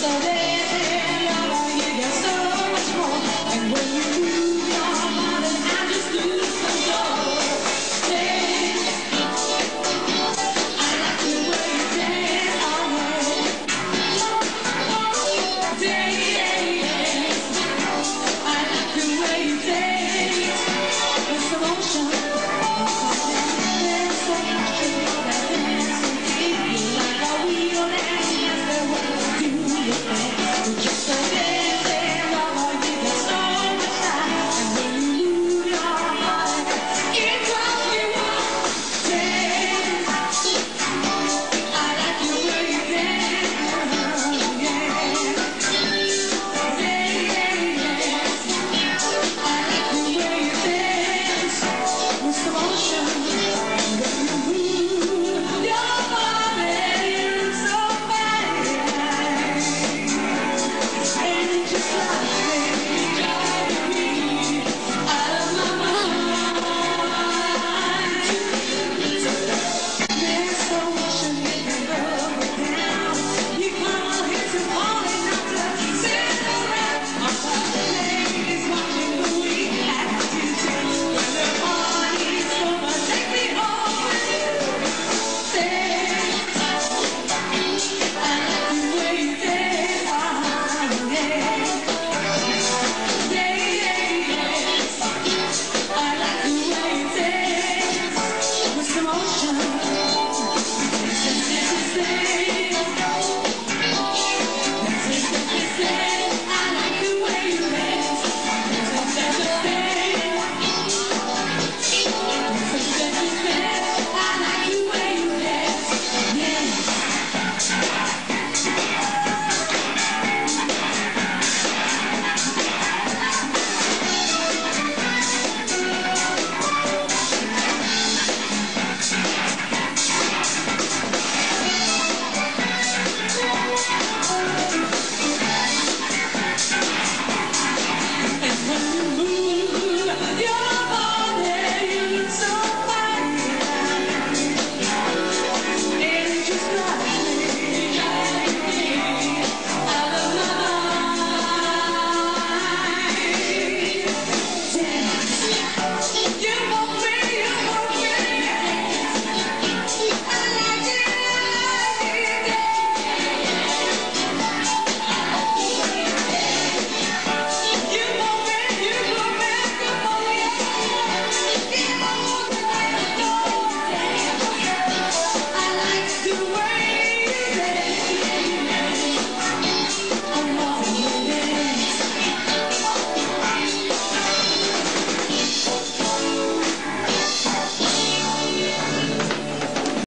so there